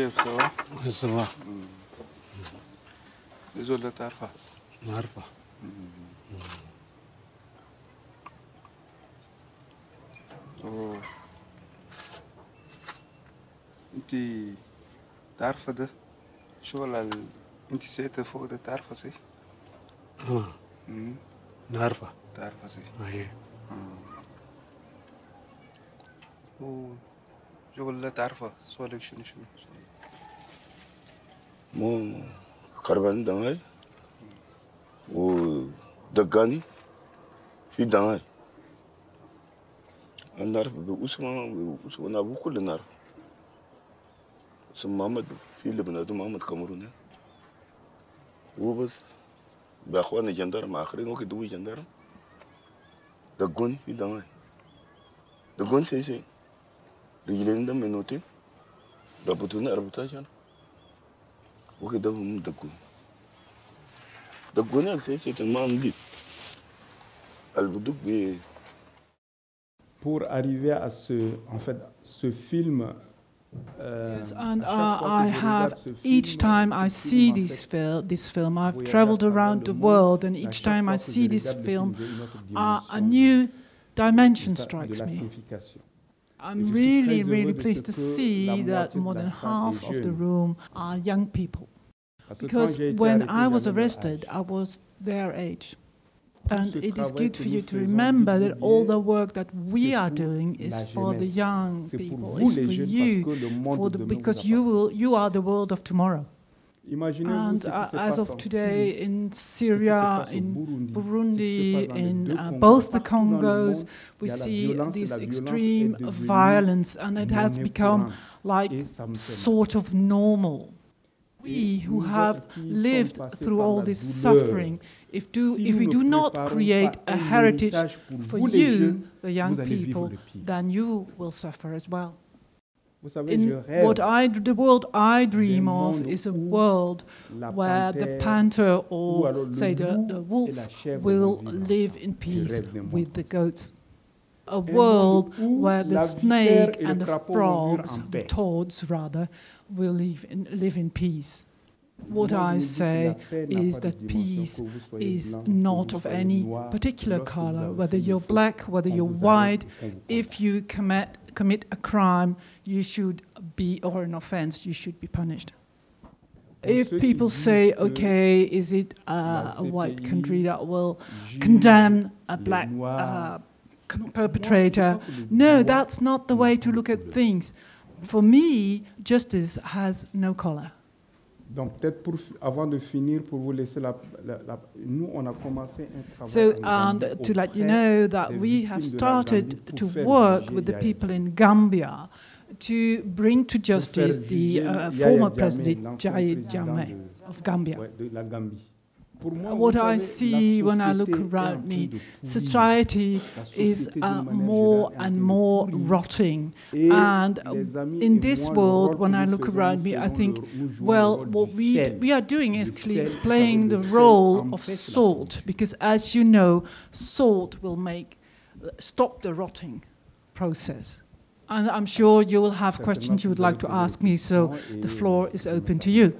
كيف سوا؟ وين صباح؟ ديزول لا تعرفه؟ ما أوه انت تعرفه ده شغل ال... انت سيت فوق ده تعرفه سي؟ أنا نعرفه تعرفه سي؟ آه، إيه شو ولا تعرفه سؤالك شنو شنو؟ 뭐 가르반 당하이 오 덕가니 이 당하이 annar be usman usman abu kullu nar sun mamad fi libnadu mamad kamaru ne wo bas ba khwana jandar ma akhri ngoki duwi jandar da gon fi dangai da gon sai sai da gilen da menote da butun arbutajan Pour arriver à ce, en fait, ce film Yes, and uh, I have each time I see this, film. this film, I've traveled around the world, and each time I see this film, uh, a new dimension strikes me. I'm really, really pleased to see that more than half of the room are young people. Parce que quand Because when I was arrested. I was their age. And it is good for you to remember that all the work that we are doing is for the young people, it's for you, parce que le monde for the, because you will, you are the world of tomorrow. And uh, as of today in ce qui se Syria, in Burundi, Burundi, ce qui se passe dans les in uh, both the Partout dans le Congos, we y a la see this extreme violence, and it has become like Et ça me fait mal. sort of normal. We who have autres qui sommes lived through all this suffering, if, do, if we do not create a heritage for you, the young vous allez vivre people, then you will suffer as well. Vous savez, je In rêve what I, the world I dream of is a world where the panther or say the, the wolf will live in peace rêve d'un monde with the goats. A world where the snake vipère et le and the crapaud vont vivre frogs, the toads rather, will live in, live in peace. What I me dis que say la paix n'a is that peace que vous soyez is not of any particular color, whether you're black, whether you're white. If you commit, commit a crime, you should be, or an offense, you should be punished. If people say, okay, is it uh, a white country that will condemn a black uh, perpetrator? moi, je crois que les No, that's not the way to look at things. For me, justice has no color. Donc peut-être pour avant de finir, pour vous laisser la, la- la- nous on a commencé un travail. So, and Gambie to let you know that we have started to work with the people in Gambia to bring to justice the uh, former president l'ancien Jai président Jammeh of Gambia. ouais, de la Gambie. What I see when I look société est en around me, society is uh, more générale, est en train and more rotting. And in this world, when I look around me, I think, le- nous jouons le well, what we, d- we are doing is clearly is playing the role of salt, because as you know, salt will make, uh, stop the rotting process. And I'm sure you will have questions you would like to ask me, so the floor is open to you.